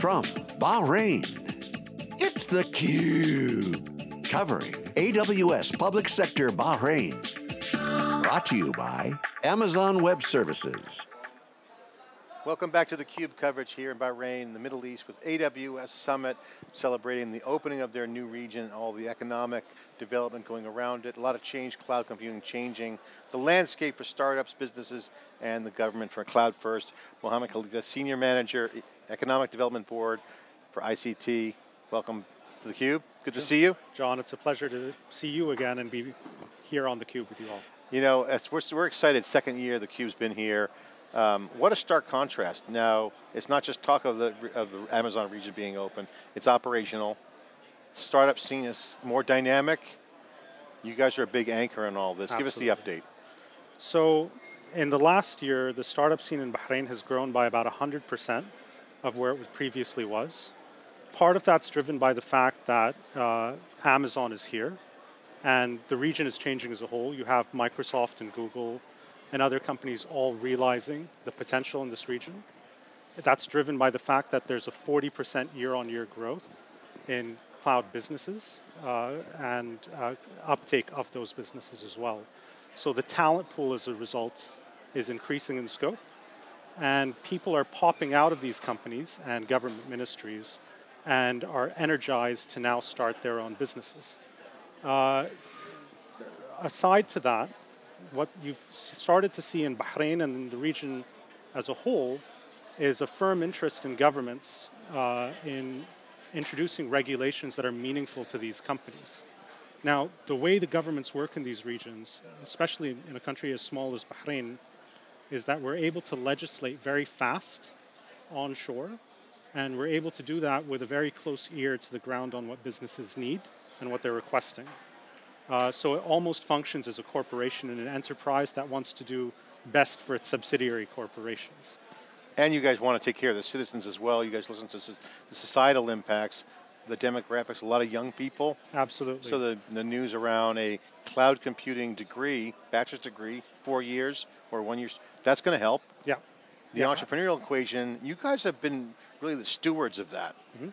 From Bahrain, it's theCUBE. Covering AWS Public Sector Bahrain. Brought to you by Amazon Web Services. Welcome back to theCUBE coverage here in Bahrain, the Middle East with AWS Summit, celebrating the opening of their new region, and all the economic development going around it, a lot of change, cloud computing changing, the landscape for startups, businesses, and the government for cloud first. Mohamed Khalifa, Senior Manager, Economic Development Board for ICT. Welcome to theCUBE, good to see you. John, it's a pleasure to see you again and be here on theCUBE with you all. You know, we're, we're excited, second year theCUBE's been here. Um, what a stark contrast. Now, it's not just talk of the, of the Amazon region being open, it's operational. Startup scene is more dynamic. You guys are a big anchor in all this. Absolutely. Give us the update. So, in the last year, the startup scene in Bahrain has grown by about 100% of where it previously was. Part of that's driven by the fact that uh, Amazon is here, and the region is changing as a whole. You have Microsoft and Google and other companies all realizing the potential in this region. That's driven by the fact that there's a 40% year-on-year growth in cloud businesses uh, and uh, uptake of those businesses as well. So the talent pool as a result is increasing in scope and people are popping out of these companies and government ministries and are energized to now start their own businesses. Uh, aside to that, what you've started to see in Bahrain and in the region as a whole is a firm interest in governments uh, in introducing regulations that are meaningful to these companies. Now, the way the governments work in these regions, especially in a country as small as Bahrain, is that we're able to legislate very fast onshore, and we're able to do that with a very close ear to the ground on what businesses need and what they're requesting. Uh, so it almost functions as a corporation and an enterprise that wants to do best for its subsidiary corporations. And you guys want to take care of the citizens as well. You guys listen to the societal impacts, the demographics, a lot of young people. Absolutely. So the, the news around a cloud computing degree, bachelor's degree, four years or one year, that's going to help. Yeah. The yeah. entrepreneurial equation, you guys have been really the stewards of that. Mm -hmm.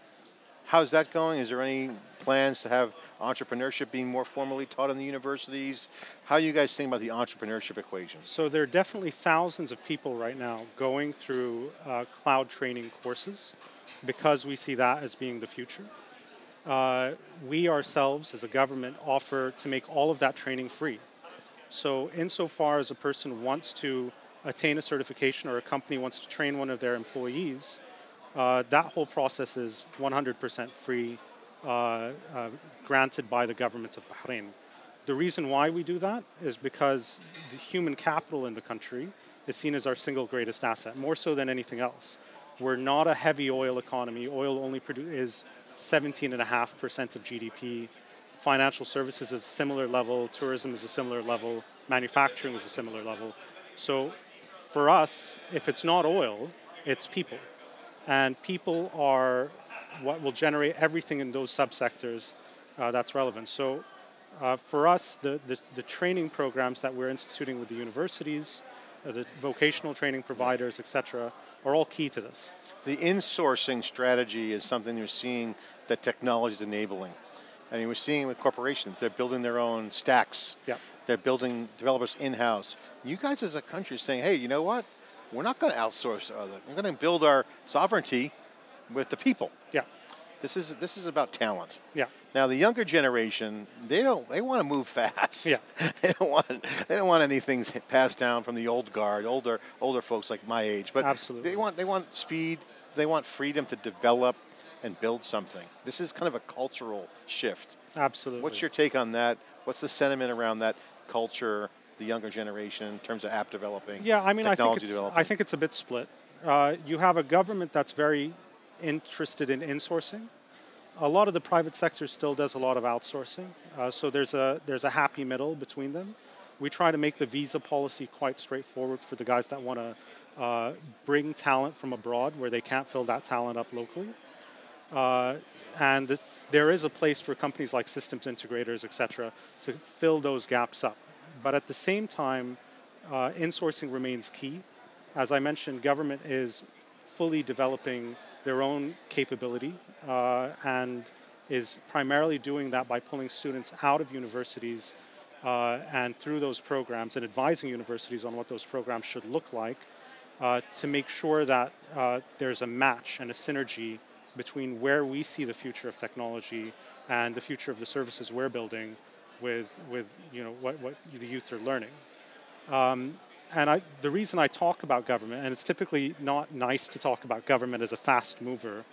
How's that going? Is there any plans to have entrepreneurship being more formally taught in the universities? How are you guys think about the entrepreneurship equation? So there are definitely thousands of people right now going through uh, cloud training courses because we see that as being the future. Uh, we ourselves as a government offer to make all of that training free. So insofar as a person wants to attain a certification or a company wants to train one of their employees, uh, that whole process is 100% free, uh, uh, granted by the government of Bahrain. The reason why we do that is because the human capital in the country is seen as our single greatest asset, more so than anything else. We're not a heavy oil economy. Oil only is 17.5% of GDP. Financial services is a similar level, tourism is a similar level, manufacturing is a similar level. So for us, if it's not oil, it's people. And people are what will generate everything in those subsectors uh, that's relevant. So uh, for us, the, the, the, training programs that we're instituting with the universities, uh, the vocational training providers, et cetera, are all key to this. The insourcing strategy is something you're seeing that technology is enabling. I mean, we're seeing with corporations, they're building their own stacks. Yep. They're building developers in-house. You guys as a country are saying, hey, you know what? We're not going to outsource other. We're going to build our sovereignty with the people. Yeah. This is this is about talent. Yeah. Now the younger generation, they don't they want to move fast. Yeah. they don't want they don't want anything passed down from the old guard, older older folks like my age. But Absolutely. they want they want speed, they want freedom to develop and build something. This is kind of a cultural shift. Absolutely. What's your take on that? What's the sentiment around that culture the younger generation in terms of app developing? Yeah, I mean, I think? I think it's a bit split. Uh, you have a government that's very interested in insourcing. A lot of the private sector still does a lot of outsourcing, uh, so there's a, there's a happy middle between them. We try to make the visa policy quite straightforward for the guys that want to uh, bring talent from abroad where they can't fill that talent up locally. Uh, and th there is a place for companies like systems integrators, et cetera, to fill those gaps up. But at the same time, uh, insourcing remains key. As I mentioned, government is fully developing their own capability uh, and is primarily doing that by pulling students out of universities uh, and through those programs and advising universities on what those programs should look like uh, to make sure that uh, there's a match and a synergy between where we see the future of technology and the future of the services we're building with, with you know, what, what the youth are learning. Um, and I, the reason I talk about government, and it's typically not nice to talk about government as a fast mover,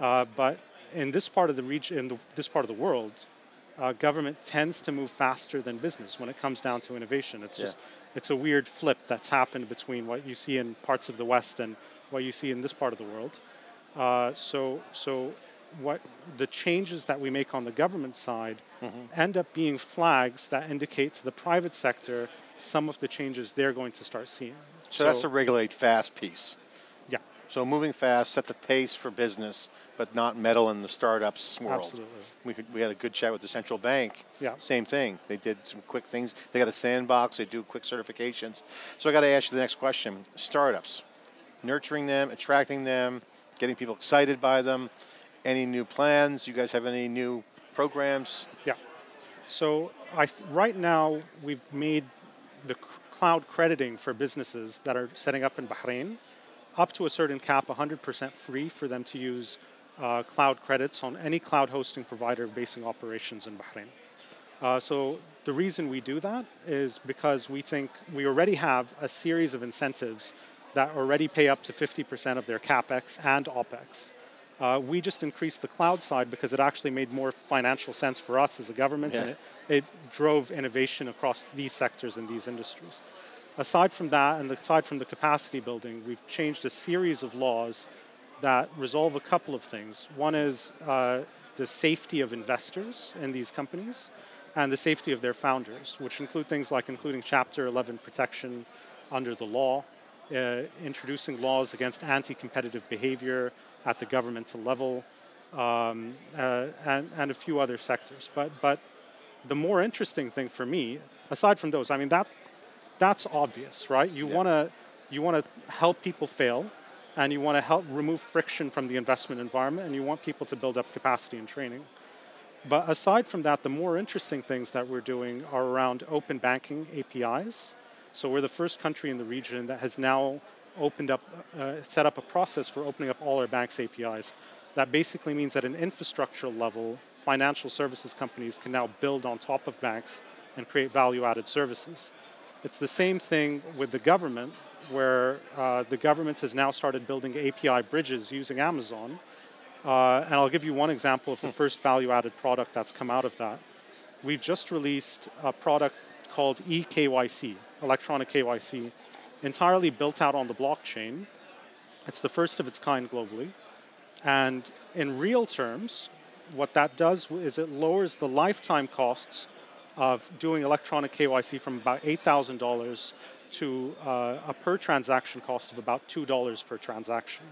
uh, but in this part of the region, in the, this part of the world, uh, government tends to move faster than business when it comes down to innovation. It's Yeah. just it's a weird flip that's happened between what you see in parts of the West and what you see in this part of the world. Uh, so so what the changes that we make on the government side mm-hmm. end up being flags that indicate to the private sector some of the changes they're going to start seeing. So, that's the regulate fast piece. yeah, So moving fast, set the pace for business, but not meddle in the startups world. Absolutely. We, we had a good chat with the central bank. Yeah. Same thing. They did some quick things. They got a sandbox. They do quick certifications. So I got to ask you the next question: startups, nurturing them, attracting them, getting people excited by them. Any new plans? You guys have any new programs? Yeah. So right now we've made the cloud crediting for businesses that are setting up in Bahrain up to a certain cap, 100% free for them to use uh, cloud credits on any cloud hosting provider basing operations in Bahrain. Uh, so the reason we do that is because we think we already have a series of incentives that already pay up to 50% of their capex and opex. Uh, we just increased the cloud side because it actually made more financial sense for us as a government, and it, it drove innovation across these sectors and these industries. Aside from that, and aside from the capacity building, we've changed a series of laws that resolve a couple of things. One is uh, the safety of investors in these companies and the safety of their founders, which include things like including Chapter 11 protection under the law, uh, introducing laws against anti-competitive behavior at the governmental level, um, uh, and, and a few other sectors. But, but the more interesting thing for me, aside from those, I mean, that, that's obvious, right? You Yeah. want to you want to help people fail, and you want to help remove friction from the investment environment, and you want people to build up capacity and training. But aside from that, the more interesting things that we're doing are around open banking APIs. So we're the first country in the region that has now opened up, uh, set up a process for opening up all our banks' APIs. That basically means at an infrastructure level, financial services companies can now build on top of banks and create value-added services. It's the same thing with the government, where uh, the government has now started building API bridges using Amazon. Uh, and I'll give you one example of the first value-added product that's come out of that. We've just released a product called eKYC, electronic KYC, entirely built out on the blockchain. It's the first of its kind globally. And in real terms, what that does is it lowers the lifetime costs of doing electronic KYC from about $8,000 to uh, a per transaction cost of about $2 per transaction.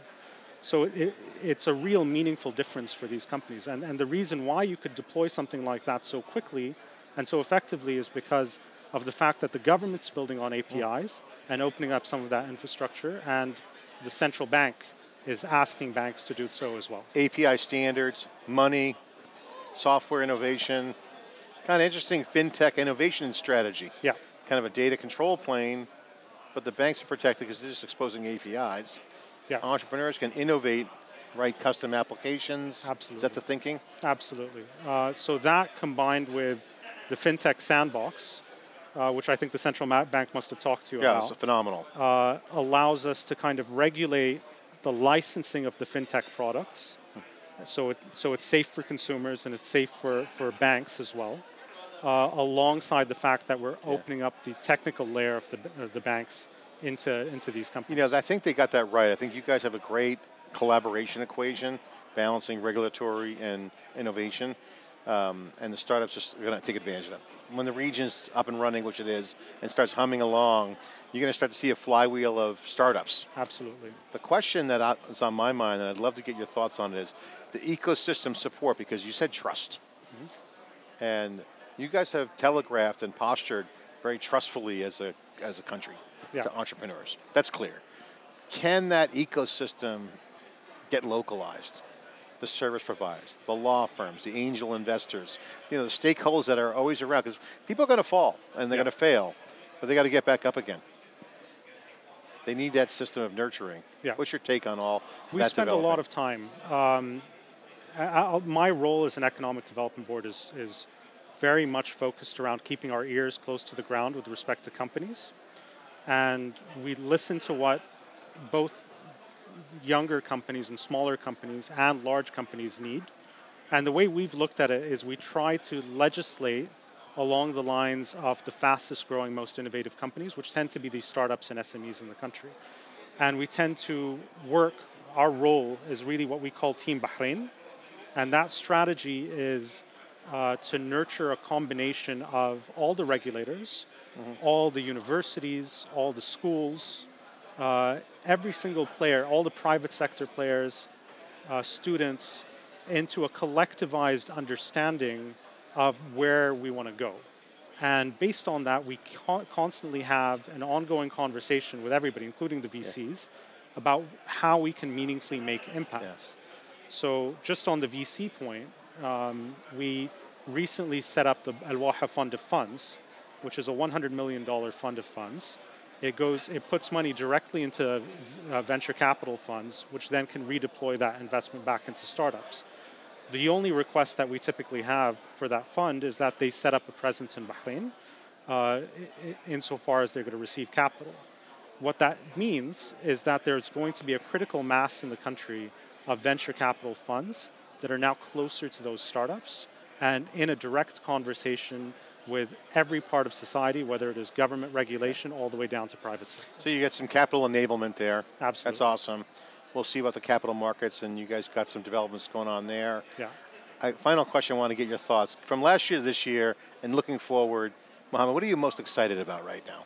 So it, it's a real meaningful difference for these companies. And, and the reason why you could deploy something like that so quickly and so effectively is because of the fact that the government's building on APIs and opening up some of that infrastructure, and the central bank is asking banks to do so as well. API standards, money, software innovation, kind of interesting fintech innovation strategy. Yeah, Kind of a data control plane, but the banks are protected because they're just exposing APIs. yeah, Entrepreneurs can innovate, write custom applications. Absolutely. Is that the thinking? absolutely. Uh, so that combined with the fintech sandbox, uh, which I think the central bank must have talked to you Yeah, about. it's phenomenal. uh, allows us to kind of regulate the licensing of the fintech products. So, it, so it's safe for consumers and it's safe for, for banks as well, uh, alongside the fact that we're opening up the technical layer of the, of the banks into, into these companies. You know, I think they got that right. I think you guys have a great collaboration equation, balancing regulatory and innovation. Um, and the startups are going to take advantage of that. When the region's up and running, which it is, and starts humming along, you're going to start to see a flywheel of startups. Absolutely. The question that is on my mind, and I'd love to get your thoughts on it, is the ecosystem support, because you said trust. And you guys have telegraphed and postured very trustfully as a, as a country Yeah. to entrepreneurs. That's clear. Can that ecosystem get localized. The service providers, the law firms, the angel investors, you know, the stakeholders that are always around, because people are going to fall and they're Yeah. going to fail, but they got to get back up again. They need that system of nurturing. Yeah. What's your take on all that? We spend a lot of time. Um, I, I- my role as an economic development board is, is very much focused around keeping our ears close to the ground with respect to companies. And we listen to what both younger companies and smaller companies and large companies need. And the way we've looked at it is we try to legislate along the lines of the fastest growing, most innovative companies, which tend to be these startups and SMEs in the country. And we tend to work, our role is really what we call Team Bahrain. And that strategy is uh, to nurture a combination of all the regulators, all the universities, all the schools, uh, every single player, all the private sector players, uh, students, into a collectivized understanding of where we want to go. And based on that, we con- constantly have an ongoing conversation with everybody, including the VCs, about how we can meaningfully make impacts. So, just on the VC point, um, we recently set up the Al Waha Fund of Funds, which is a $100 million fund of funds. It goes, it puts money directly into uh, venture capital funds, which then can redeploy that investment back into startups. The only request that we typically have for that fund is that they set up a presence in Bahrain, uh, insofar as they're going to receive capital. What that means is that there's going to be a critical mass in the country of venture capital funds that are now closer to those startups and in a direct conversation with every part of society, whether it is government regulation all the way down to private sector. So you get some capital enablement there. Absolutely. That's awesome. We'll see about the capital markets, and you guys got some developments going on there. Yeah. I, final question, I want to get your thoughts. From last year to this year, and looking forward, Mohamed, what are you most excited about right now?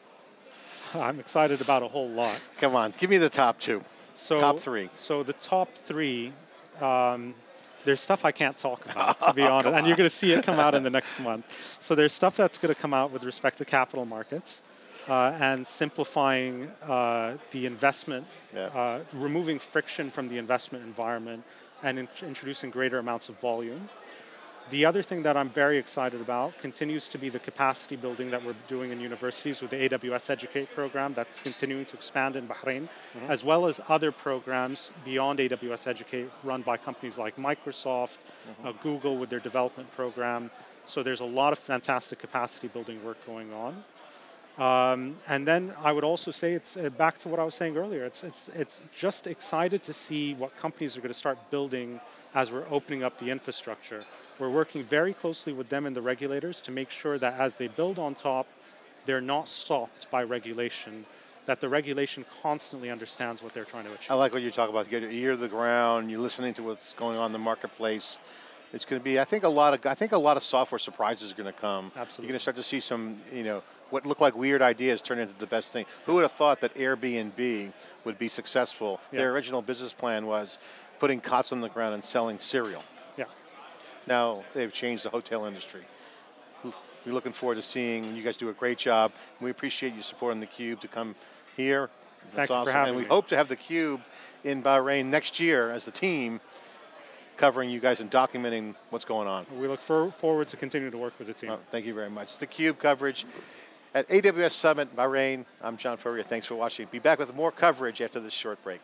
I'm excited about a whole lot. Come on, give me the top two. So Top three. So the top three, um, there's stuff I can't talk about, to be honest, and you're going to see it come out in the next month. So there's stuff that's going to come out with respect to capital markets uh, and simplifying uh, the investment, Yeah. uh, removing friction from the investment environment, and in- introducing greater amounts of volume. The other thing that I'm very excited about continues to be the capacity building that we're doing in universities with the AWS Educate program that's continuing to expand in Bahrain, as well as other programs beyond AWS Educate run by companies like Microsoft, uh, Google with their development program. So there's a lot of fantastic capacity building work going on. Um, and then I would also say it's uh, back to what I was saying earlier. It's, it's, it's just excited to see what companies are going to start building as we're opening up the infrastructure. We're working very closely with them and the regulators to make sure that as they build on top, they're not stopped by regulation, that the regulation constantly understands what they're trying to achieve. I like what you talk about. You get your ear to the ground. You're listening to what's going on in the marketplace. It's going to be. I think a lot of. I think a lot of software surprises are going to come. Absolutely. You're going to start to see some. You know, what look like weird ideas turn into the best thing. Who would have thought that Airbnb would be successful? Yeah. Their original business plan was putting cots on the ground and selling cereal. Now they've changed the hotel industry. We're looking forward to seeing you guys do a great job. We appreciate you supporting the Cube to come here. That's Thank awesome. and we me. hope to have the Cube in Bahrain next year as the team covering you guys and documenting what's going on. We look for, forward to continue to work with the team. Thank you very much. It's the Cube coverage at AWS Summit Bahrain. I'm John Furrier. Thanks for watching. Be back with more coverage after this short break.